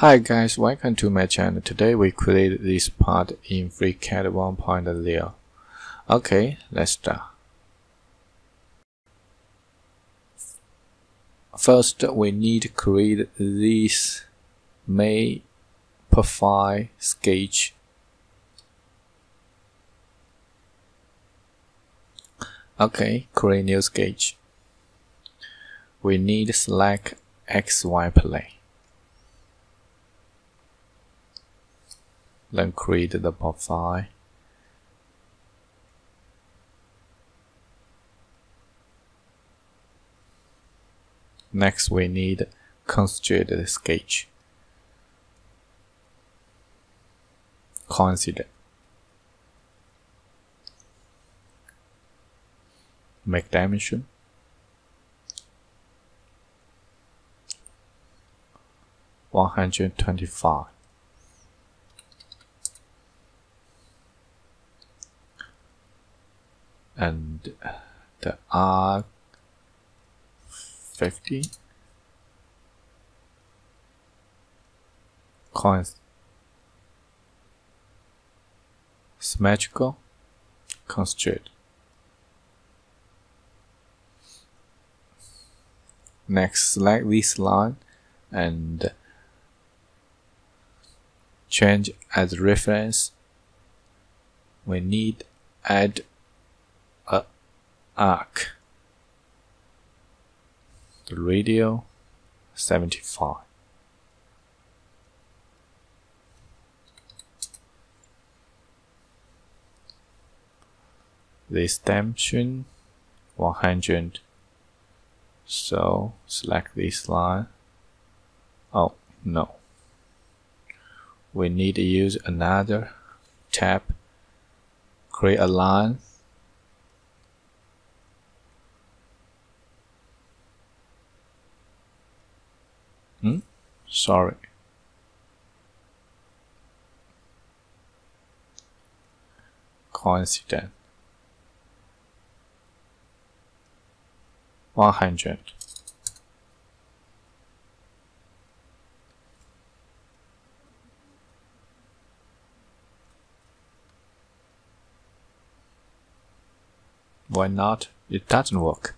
Hi guys, welcome to my channel. Today we create this part in FreeCAD 1.0. Okay, let's start. First, we need to create this main profile sketch. Okay, create new sketch. We need select XY plane. Then create the profile. Next, we need constraint the sketch. Consider. Make dimension. One hundred twenty-five. And the R 50 coins. Symmetrical constraint next select this line. And change as reference. We need add arc. The radial 75. This dimension 100. So select this line. Oh no. We need to use another tab. Create a line Sorry. Coincident. 100. Why not? It doesn't work.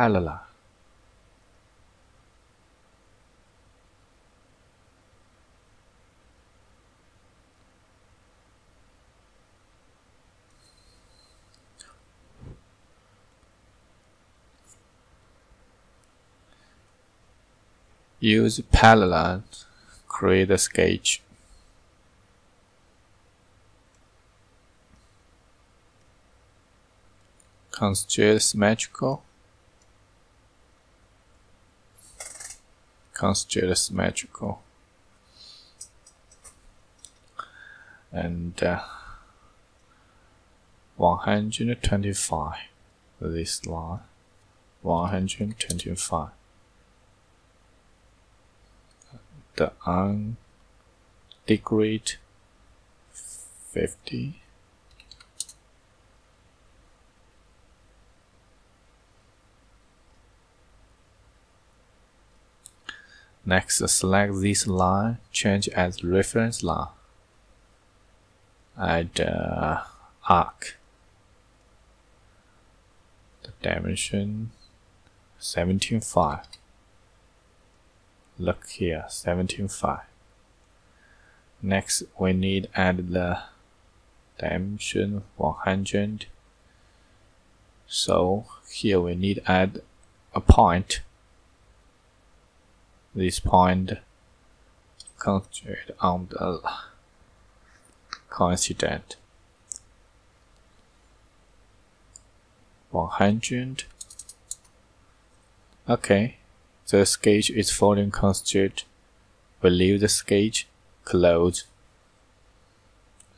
Halala. Use parallel, create a sketch. Construct symmetrical. Constitute symmetrical. And uh, 125 this line. 125 the undegreed 50 Next, select this line, change as reference line. Add uh, arc. The dimension 17.5. look here 17.5 next we need add the dimension 100 so here we need add a point this point concentrate on the coincident. 100 okay the sketch is falling concentrate. We leave the sketch. Close.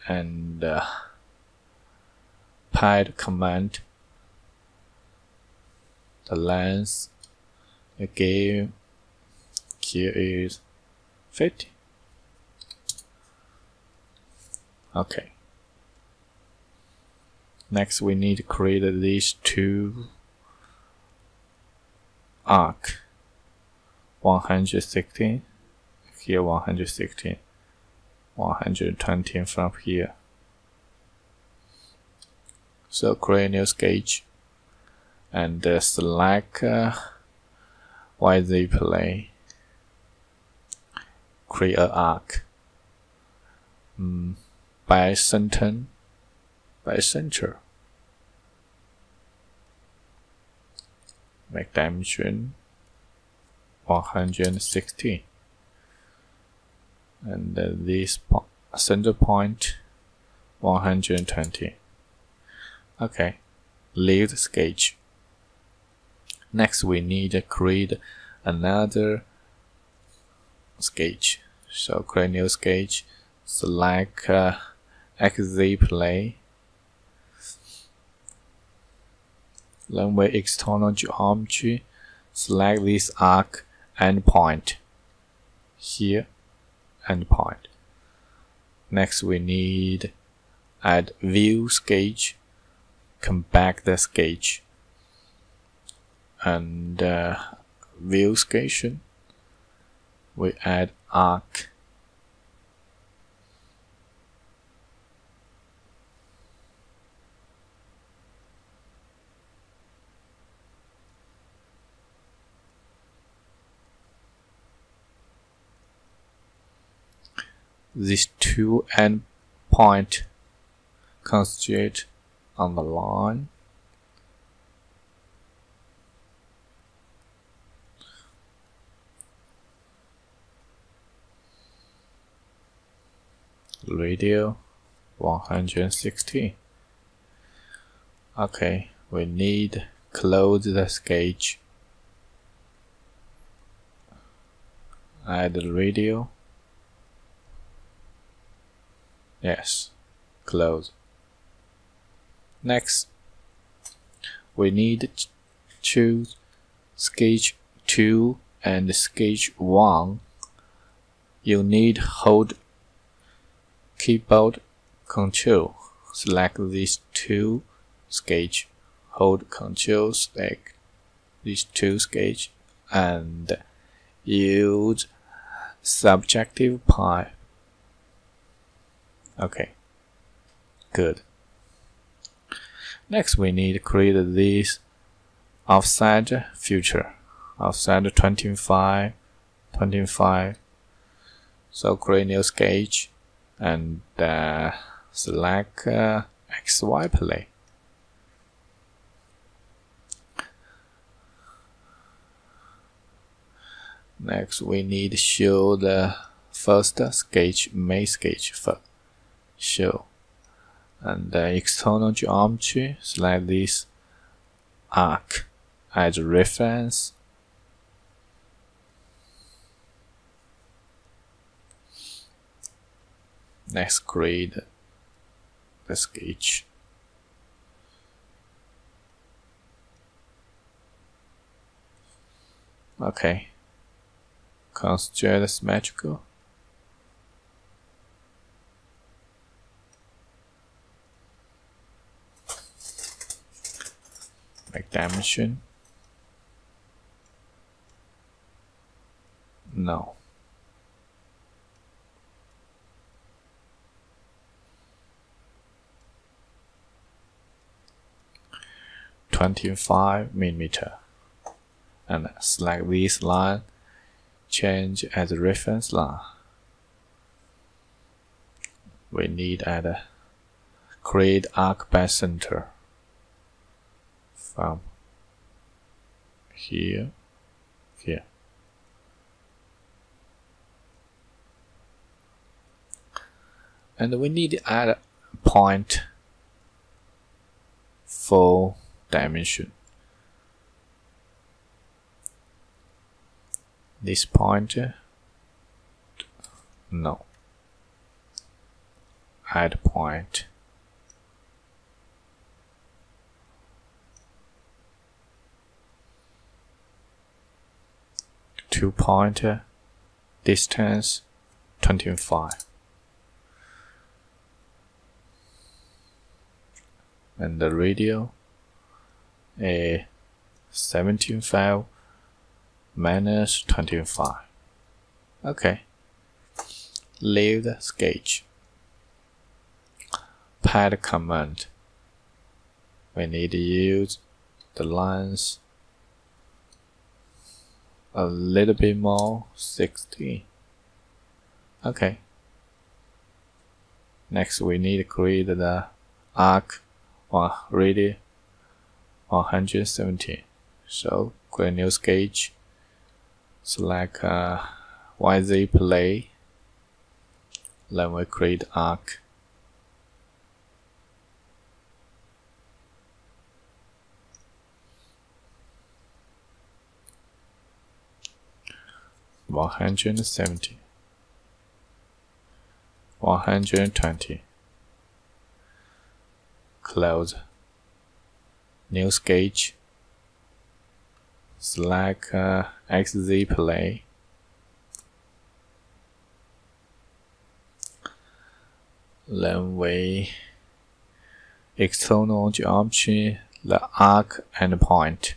And uh, pad command. The length again here is 50 okay. Next we need to create these two arc. 116 here 116 120 from here. So create new sketch and select uh, YZ plane create an arc. Mm, by center by center make dimension 160. and this po center point 120 okay leave the sketch. Next we need to create another sketch so create new sketch select uh, XZ plane we external geometry select this arc endpoint. Here endpoint. Next we need add view sketch come back the sketch and uh, view sketch we add arc these two endpoint constitute on the line radio 116 okay we need close the sketch. Add radio. Yes close. Next we need to choose sketch 2 and sketch 1 you need hold keyboard control. Select these two sketch hold control select these two sketch and use subtractive pipe okay. Good. Next we need to create this offset feature offset 25 25 so create new sketch and uh, select uh, XY plane. Next, we need to show the first sketch, main sketch for show. And the external geometry, select this arc as reference next create the sketch okay. Consider symmetrical make dimension. No 25 millimeter and select this line change as a reference line. We need add create arc by center from here, here. And we need add a point for dimension. This point, no. Add point. two pointer distance 25 and the radio a 17.5 minus 25 okay. Leave the sketch. Pad command. We need to use the lines a little bit more 60 okay. Next we need to create the arc. Or radius 170 so create new sketch select uh, YZ play then we create arc one hundred seventy, one hundred twenty. Close. New sketch. Select uh, XZ play. Then we external geometry the arc and point.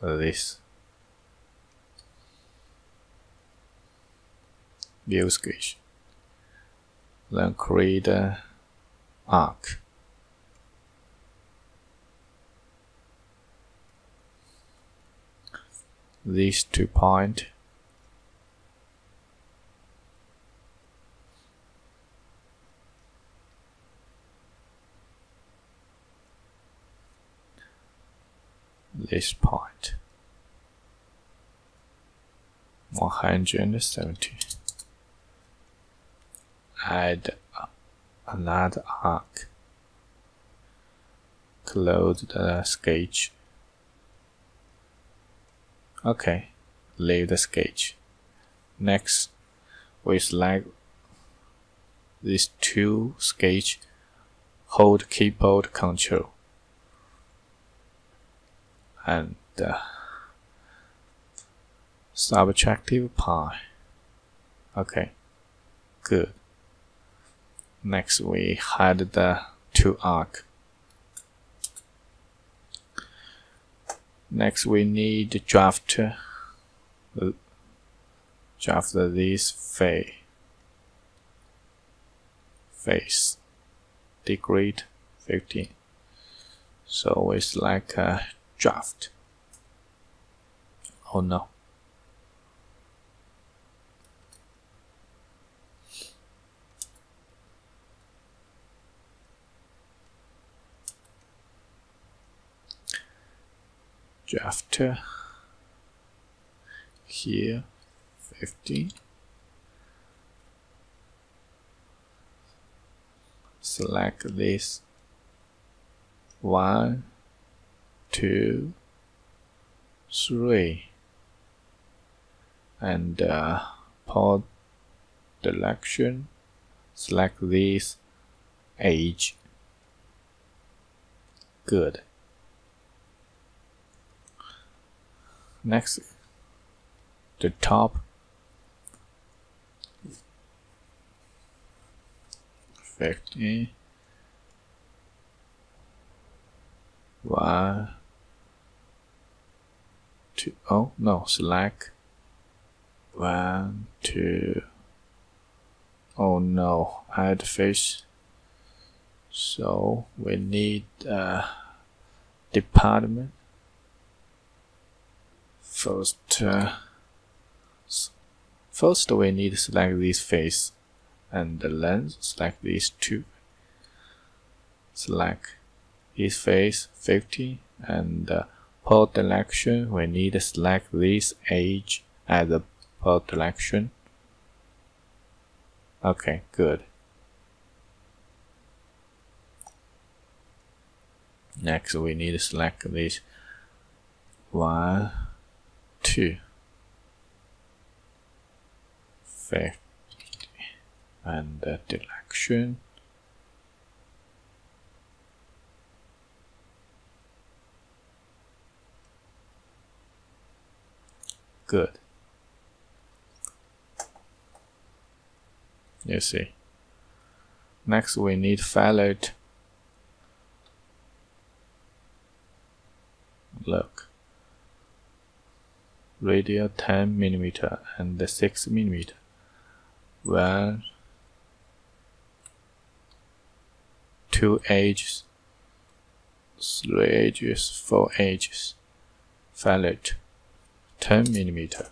This. view sketch. Then create arc. These two point this point one hundred and seventy add another arc. Close the sketch. Okay, leave the sketch. Next, we select these two sketch, hold keyboard control, and uh, subtractive pipe. Okay, good. Next, we hide the two arc. Next, we need to draft uh, draft this face face degree 15. So it's like a draft. Oh no. After. Here 50 select this one two three. And uh, pull direction select this age. Good next the top. Fifty one two oh no select. One two. Oh no add fish so we need a department first uh, First, we need to select this face and the length, select these two. Select this face 50 and uh, pull direction, we need to select this edge as a pull direction. Okay, good. Next, we need to select this one, two, fifty, and uh, the direction. Good. You see. Next, we need fillet look radial 10 millimeter and 6 millimeter one two edges three edges four edges fillet 10 millimeter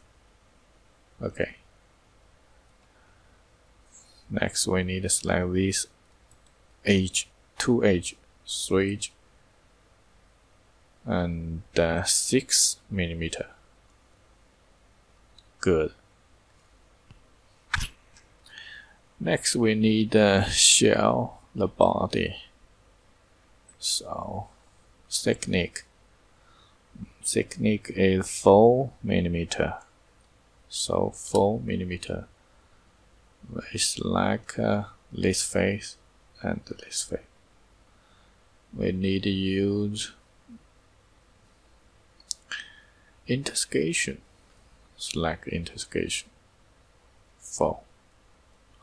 okay next we need to select this edge two edge three edge and uh, 6 millimeter. Good. Next, we need the shell the body. So, thickness. Thickness is 4 millimeter. So, 4 millimeter. It's like uh, this face and this face. We need to use intersection select intersection for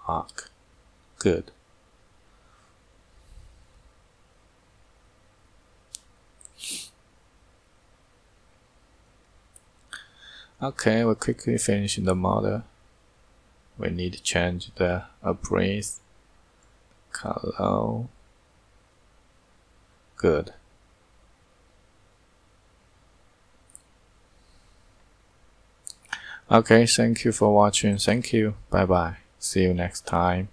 arc. Good. Okay we quickly finish the model. We need to change the appraise color. Good Okay, thank you for watching. Thank you. Bye bye. See you next time.